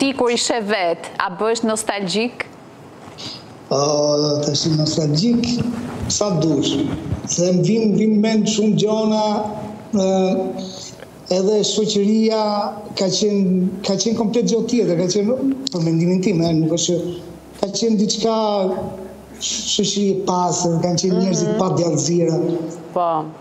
Ti kur i sheh vet, a bëhesh nostalgjik? Oh, tash i nostalgjik, sa dush, se më vinë, vin mend shumë gjona, edhe shoqëria ka qenë, ka qenë komplet gjo tjetër, ka qenë për mendimin tim, e, nuk është, ka qenë diçka shoqëri e pastër, kanë qenë njerëzit mhm. pa djallëzira. Po.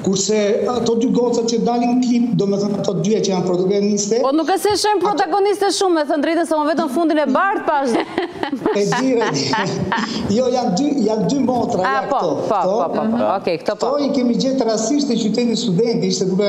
Kurse ato dy gocat që dalin në klip, domethënë ato dyja që janë protagoniste. Po nuk është se ishin protagoniste shumë, me thënë drejtën se unë vetëm fundin e bardhë pash. E di, e di. Jo, janë dy, janë dy motra, ja këto. Po, po, po, po, po, okay, këto po. Këto i kemi gjetë rastisht te Qyteti Studenti, ishte duke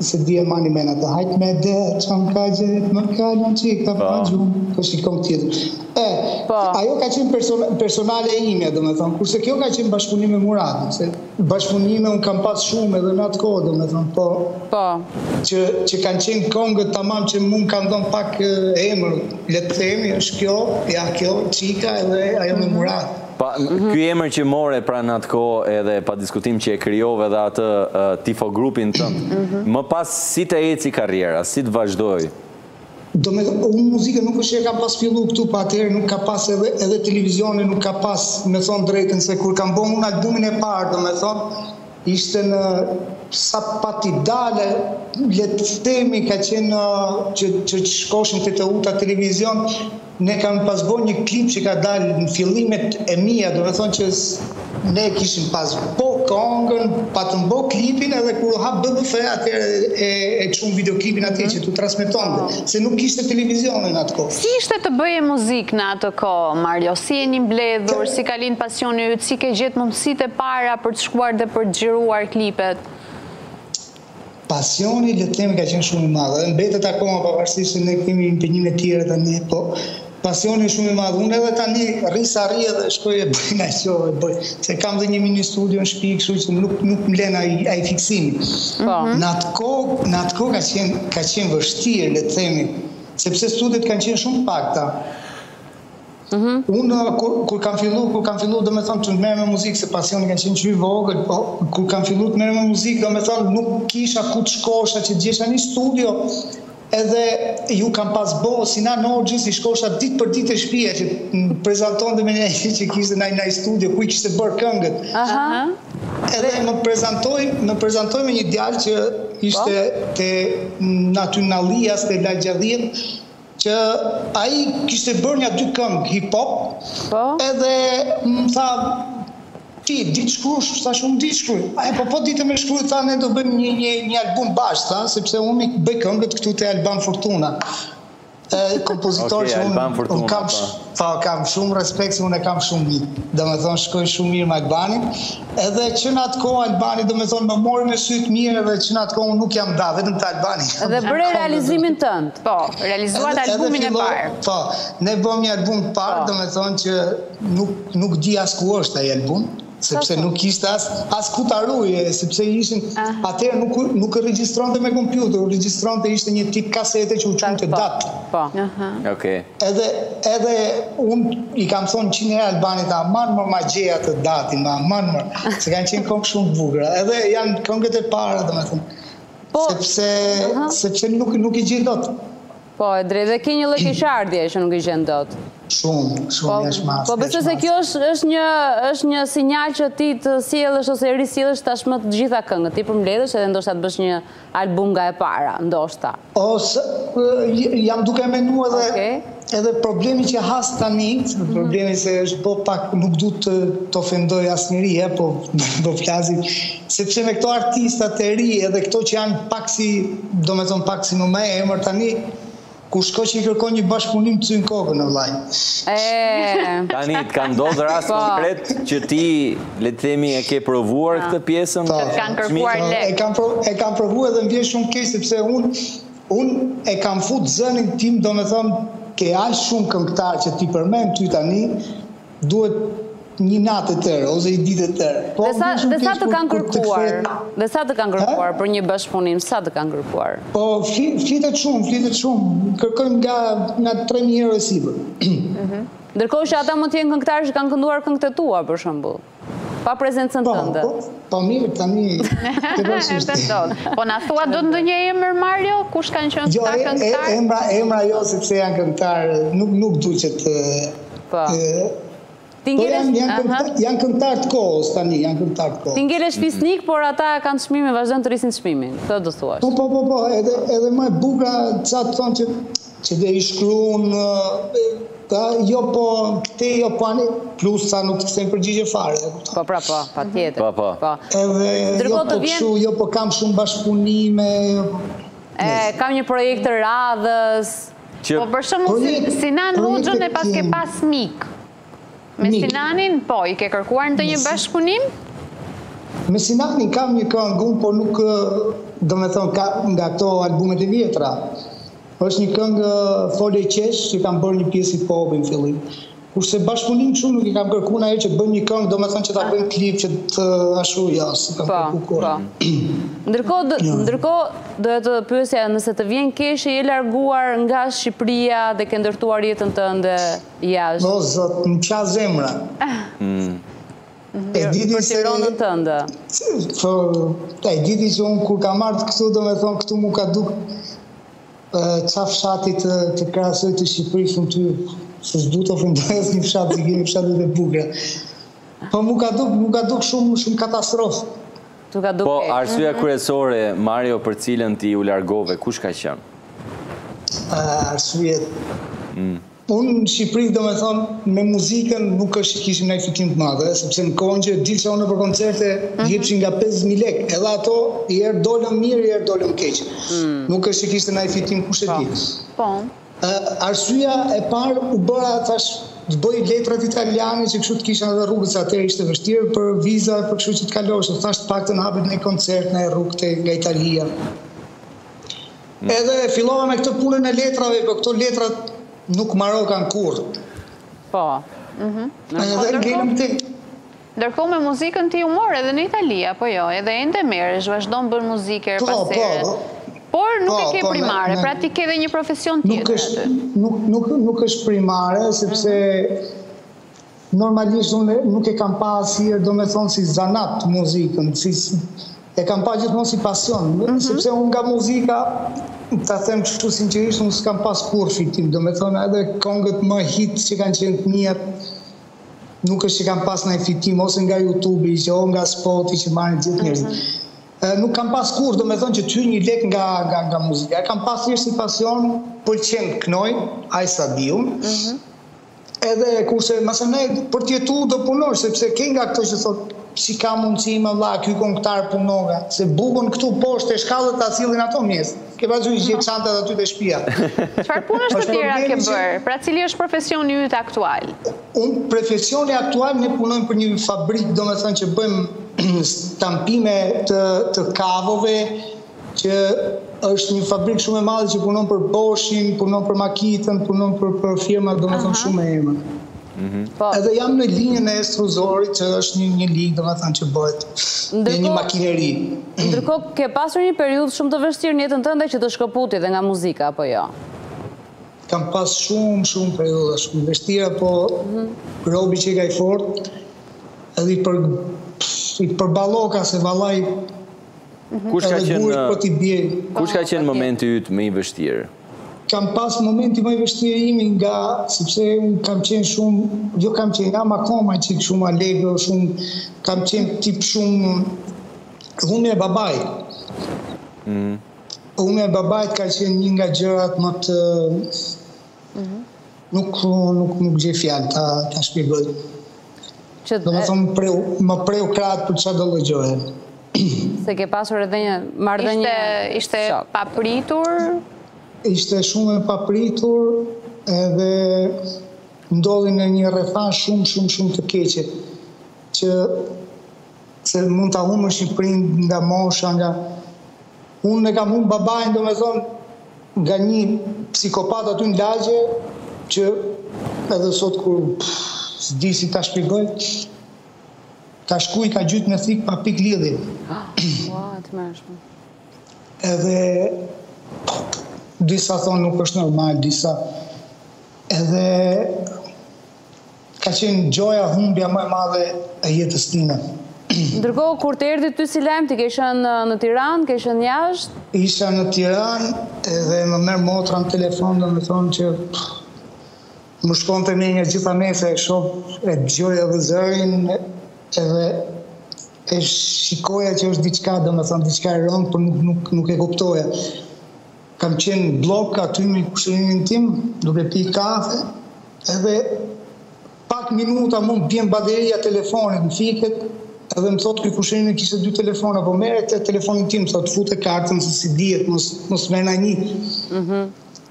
Se di e mani mena të hajt me dhe që më ka gjerit më kalin që i ka pa po. gjumë, po shikon tjetër. E, po. ajo ka qenë person, personale e imja, do me thonë, kurse kjo ka qenë bashkëpunim me Muradin, se bashkëpunime unë kam pas shumë edhe në atë kohë, do me thonë, po, po. Që, që kanë qenë kongët tamam që mu më kanë dhënë pak emër, le të themi, është kjo, ja kjo, qika edhe ajo me mhm. Muradin. Pa, ky emër që more pra në atë kohë edhe pa diskutim që e krijove dhe atë tifo grupin tënd. Mhm. Më pas si të eci karriera, si të vazhdoi? Do me thënë, unë muzikën nuk është që e kam pas fillu këtu, po atëherë nuk ka pas edhe, edhe televizioni nuk ka pas, me thonë drejtën, se kur kam bon unë albumin e parë, do me thonë, ishte NESA, pati dalë, le të themi, ka qenë që, që shkoshin te Teuta televizion, Ne kam pas bo një klip që ka dal në fillimet e mija do me thon që ne e kishim pas bo kongën patëm bo klipin edhe kur u hap BBF atere e çum videoklipin atje që t'u transmetonte se nuk kishte televizione në atë koh. Si ishte të bëje muzikë në atë kohë, Marjo? Si jeni mbledhur, si ka lind pasioni yt, si ke gjet mundësitë e para për të shkuar dhe për të xhiruar klipet? Pasioni le të themi ka qenë shumë i madh dhe mbetet akoma pavarësisht se ne kemi impenjime tjera tani po pasioni është shumë i madh. Unë edhe tani rri sa rri edhe shkoj e bëj nai gjo e bëj se kam dhe një mini studio në shtëpi, kështu që nuk nuk m'len ai ai fiksimi. Po. Në atë kohë, në atë kohë ka qenë ka qenë vështirë le të themi, sepse studiot kanë qenë shumë të pakta. Mhm. Unë kur, kur kam filluar, kur kam filluar domethënë të merrem me muzikë, se pasioni ka qenë që i vogël, po kur kam filluar të merrem me muzikë, domethënë nuk kisha ku të shkosha që të gjesha një studio, edhe ju kam pas bo Sinan Hoxhës, i shkosha ditë për ditë te shtëpia që të më prezantonte me një që kishte ndonjë ndonjë studio ku i kishte bërë këngët. Aha. Edhe më prezantoi, më prezantoi me një djalë që ishte po? te aty në Allias, te lagja Allias, që ai kishte bërë një dy këngë hip hop po. edhe më tha ti di të shkruash thashë unë di të shkruaj ai po po dite me shkru tha ne do bëjmë një një një album bashkë tha sepse unë i bëj këngët këtu te Alban Fortuna e kompozitor okay, që unë Alban Fortuna kam, po. po kam shumë respekt se unë e kam shumë mirë domethënë shkoj shumë mirë me Albanin Edhe që në atë kohë Albani, domethënë, më mori me sy të mirë edhe që në atë kohë unë nuk jam da, vetëm te Albani. Dhe bëre realizimin tënd. Po, realizuat albumin e parë. Po, ne bëmë një album të parë, po. domethënë që nuk di as ku është ai album, sepse nuk ishte as, as ku ta ruaje, sepse ishin, ah. atëherë nuk, nuk regjistronte me kompjuter, u regjistronte ishte një tip kasete që u qunte po. DAT. Po, po. Okej. Edhe edhe un i kam thon njëqind herë Albanit a man më ma gjej atë DAT-in ma man më se kanë qenë këngë shumë të bukura. Edhe janë këngët e para domethënë. Po, sepse uh -huh. sepse nuk nuk i gjen dot. Po, e drejtë, dhe ke një lloj keqardhje që nuk i gjen dot. Shumë, shumë po, jashtë mase. Po besoj se kjo është është një është një sinjal që ti t'i sjellësh ose risjellësh tashmë të gjitha këngët. T'i përmbledhësh edhe ndoshta të bësh një album nga e para, ndoshta. Jam duke e menu edhe edhe problemi që has tani, problemi se është bo pak, nuk du të të ofendoj asnjëri, e, po do flasim, sepse me këto artistat e ri edhe këto që janë pak si, domethënë pak si më me emër tani, kur shkon që i kërkon një bashkëpunim të çyn kokën, o vlla. Tani, të ka ndodh rast po. konkret që ti le të themi e ke provuar këtë pjesën? Po, të kanë kërkuar lek. E kam e kam provuar dhe më vjen shumë keq sepse unë un e kam fut zënin tim, domethënë ke aq shumë këngëtar që t'i përmend kty tani, duhet një natë e tërë ose një ditë e tërë. Po, dhe sa, dhe sa të kanë kërkuar? Dhe sa të kanë kërkuar për një bashkëpunim? Sa të kanë kërkuar? Po, flitet shumë, flitet shumë. Kërkojnë nga nga 3000 euro e sipër. Mhm. Ndërkohë që ata mund të jenë këngëtarë që kanë kënduar këngët e tua, për shembull. Pa prezencën po, tënde. Po, po mirë tani. Po na thua dot ndonjë emër Mario, kush kanë qenë jo, këta këngëtarë? Jo, emra emra jo sepse janë këngëtarë, nuk nuk duhet të Po. Ti po ngelesh, janë këngëtarë të kohës tani, janë këngëtarë të kohës. Ti ngelesh fisnik, por ata kanë çmimin, vazhdojnë të rrisin çmimin. Këtë do thuash. Po po po po, edhe edhe më e bukura, ça të thonë që Që dhe i shkruun, ta, jo po, këte jo po ani, plus sa nuk të kthejnë përgjigje fare, e kupton? Po, pra, po, patjetër. Po, po. po. Edhe, Ndërkohë, jo po vjen... këshu, jo po kam shumë bashkëpunime, jo po... E, kam një projekt të radhës. Që... Po, për shembull, si, Sinan Hoxhën e paske pas mik. Me Sinanin, po, i ke kërkuar ndonjë bashkëpunim? Me Sinanin kam një këngë, por nuk domethënë ka nga këto albumet e vjetra. është një këngë Fol e qesh që kam bërë një pjesë hip-hopi në fillim. Kurse bashkëpunim shumë nuk i kam kërku në atë që të bëjmë një këngë, domethënë që ta bëjmë klip që të ashtu jo s'e. Po, po. Ndërkohë, ndërkohë, doja të pyesja nëse të vjen keq që je larguar nga Shqipëria dhe ke ndërtuar jetën tënde... O Zot më qan zemra. E di ti se e di ti që unë kur kam ardhë këtu domethënë këtu mu ka duk ça fshati të, të krahasoj të Shqipërisë unë ty se s'du të ofendoj asnjë fshat se kemi fshate dhe të bukra po mu ka duk, mu ka duk shumë, shumë katastrofë Po, arsyeja kryesore, Mario, për cilën ti u largove, kush ka qenë? Arsyet... Mm. Unë në Shqipëri domethënë me muzikën nuk është që kishim ndonjë fitim të madh, edhe sepse në kohën që dilsha unë nëpër koncerte jepshin nga pesëdhjetë mijë lekë, edhe ato i herë dilnin mirë i herë dilnin keq. Nuk është që kishte ndonjë fitim kushedi. Arsyeja e parë u bëra thash të bëj letrat italiane që kështu të kisha edhe rrugët se atëherë ishte vështirë për viza për kështu që të kaloshe, thash të paktën hapet ndonjë koncert, ndonjë rrugë te nga Italia. Edhe fillova me këtë punën e letrave, po këto letrat nuk mbarokan kurrë. Po. Edhe ngelëm këtu. Ndërkohë me muzikën ti u more edhe në Itali, apo jo? Edhe ende merresh, vazhdon bën muzikë herë po, pas here. Po, po. Por nuk po, e ke po, primare, pra ti ke dhe një profesion tjetër. Nuk është nuk nuk nuk është primare sepse mm -hmm. Normalisht unë nuk e kam pa asnjëherë domethënë si zanat muzikën, si e kam pa gjithmonë si pasion, sepse unë nga muzika ta them kështu sinqerisht unë s'kam pas kurrë fitim, domethënë edhe këngët më hit që kanë qenë të mia nuk është që kam pas ndonjë fitim ose nga YouTube-i ose nga Spotify që marrin gjithë njerëzit. Nuk kam pas kurrë domethënë që të hyjë një lek nga nga nga muzika. E kam pas thjesht si pasion, pëlqen të këndoj, aq sa di unë. Edhe kurse masanej për të jetuar do punosh sepse ke nga këto që thotë si ka mundësi më vlla ky këngëtar punoka se bukën këtu poshtë te shkallët ta sillin ata n'mëngjes ke parasysh gjet çantat aty te shpija Çfarë punësh të tjera ke bërë? Pra cili është profesioni yt aktual? Unë profesioni aktual ne punojmë për një fabrikë domethënë që bëjmë stampime të të kavove Që është një fabrikë shumë e madhe që punon për Boshin, punon për Makitën, punon për, për firma domethënë shumë me emër. Mhm. Po. Edhe jam në linjën e estruzorit që është një, një linjë domethënë që bëhet ndërkohë, një makineri. Ndërkohë ke pasur një periudhë shumë të vështirë në jetën tënde që të shkëputi dhe nga muzika, apo jo? Kam pas shumë, shumë periudha shumë të vështira, po mhm. robi qenka i fortë, edhe i, për, i përballoka se vallaj Mhm. Kush ka qenë po ti bie. Kush ka qenë momenti yt më i vështirë? Kam pas momenti më i vështirë imi ka sepse unë kam qenë shumë, jo kam qenë jam akoma i çik shumë alegro, shumë kam qenë tip shumë humbja e babait. Mm. Humbja e babait ka qenë një nga gjërat më të Nuk, nuk, nuk gjej fjalë ta, ta shpjegoj. Që domethënë preu, më preu krahët për çfarëdo lloj gjëje. Se ke pasur edhe një marrëdhënie ishte ishte shok. papritur. Ishte shumë e papritur edhe ndodhi në një rrethanë shumë shumë shumë të keqe që se mund ta humbësh një prind nga mosha nga Unë e kam humb babain domethënë nga një psikopat aty në lagje që edhe sot nuk e di si ta shpjegoj ta shkruj e ka gjujt me thik pa pik lidhje. Ua, e tmerrshme. Edhe disa thonë nuk është normal, disa edhe Ka qenë gjoja humbja më e madhe e jetës time. Ndërkohë kur të erdhi ty si lajm ti ke qenë në Tiranë, ke qenë jashtë? Isha në Tiranë edhe më merr motra në telefon domethënë që më shkonte mendja te të gjitha se e shoh e dëgjoja edhe zërin edhe e shikoja që është diçka domethënë diçka e rëndë por nuk nuk nuk e kuptoja. Kam qenë bllok aty me kushëririn tim, duke pi kafe, edhe pak minuta më bjen bateria telefonit më fiket, edhe më thotë ky kushëriri kishte dy telefona, po merre ti telefonin tim, thotë fute kartën se s'i dihet, mos mos merr nanji. Mhm.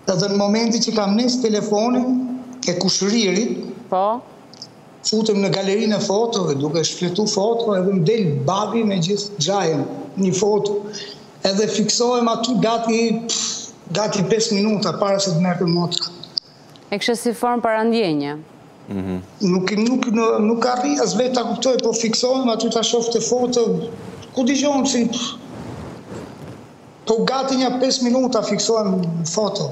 Edhe në momentin që kam ndez telefonin e kushëririt, Po. Futem në galerinë e fotove duke shfletu foto edhe më del babi me gjithë xhajën një foto edhe fiksohem aty gati gati pesë minuta para se të më merrte motra. E kishe si formë parandjenje. Nuk nuk nuk arrij as vetë ta kuptoj po fiksohem aty ta shoh këtë foto ku di gjo unë si po gati nja pesë minuta fiksohem te foto.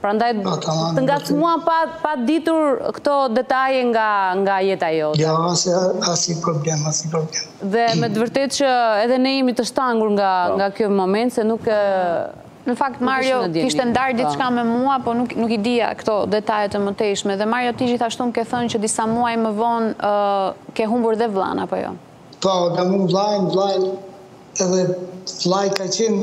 Prandaj të ngacmuam pa pa ditur këto detaje nga nga jeta jote. Jo, as asnjë problem, asnjë problem. Dhe me të vërtetë që edhe ne jemi të shtangur nga po. nga ky moment se nuk Në fakt Mario kishte ndarë diçka po. me mua, po nuk nuk i dija këto detaje të mëtejshme. Dhe Mario ti gjithashtu më ke thënë që disa muaj më vonë uh, ke humbur dhe vllain apo jo? Po, kam humb vllain, vllain edhe vllai ka qenë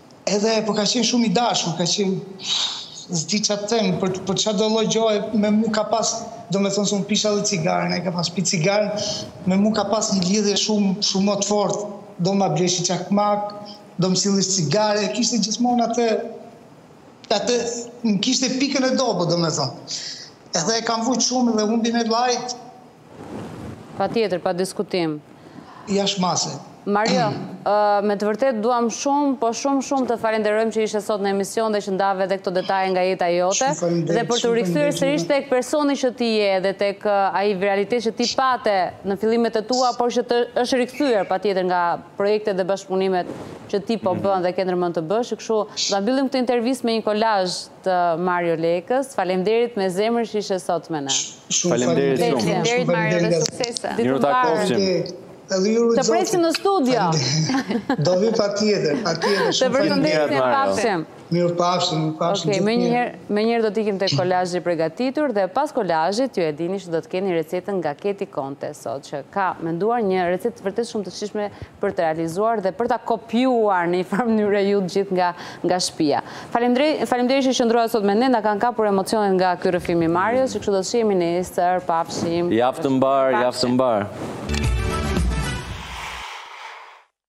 Edhe po ka qenë shumë i dashur, ka qenë s'di ça t'them, për për çdo lloj gjoje me mu ka pas, do me thonë se unë pisha dhe cigaren, ai ka pas pi cigaren, me mu ka pas një lidhje shumë shumë më të fortë, do më bleshte çakmak, do më sillshte cigare, e kishte gjithmonë atë atë më kishte pikën e dobët, do me thonë. Edhe e kam vujt shumë dhe humbjen e vllait, Patjetër, pa diskutim. Jashtë mase. Mario, me të vërtet duam shumë, po shumë shumë të falenderojmë që ishe sot në emision dhe që ndave edhe këto detaje nga jeta jote. Dhe për t'u rikthyer sërish tek personi që ti je dhe tek ai viralitet që ti pate në fillimet e tua, por që të është rikthyer patjetër nga projektet dhe bashkëpunimet që ti po bën dhe ke ndërmend të bësh. Kështu, ta mbyllim këtë intervistë me një kolazh të Mario Lekës. Faleminderit me zemër që ishe sot me ne. Shumë faleminderit shumë. Faleminderit Mario dhe suksese. Mirutakofshim. Të presim në studio. Do vi patjetër, patjetër. Të përshëndesim, pafshim. Mirupafshim, mirupafshim. Okej, menjëherë, menjëherë do të ikim te kolazhi i përgatitur dhe pas kolazhit ju e dini që do të keni recetën nga Keti Konte sot që ka menduar një recetë vërtet shumë të shijshme për ta realizuar dhe për ta kopjuar në një farë mënyre ju të gjithë nga nga shpia. Faleminderit që qëndruat sot me ne, na kanë kapur emocionet nga ky rrëfim i Marios, kështu që do të shihemi nesër, pafshim. Javë të mbarë, javë të mbarë.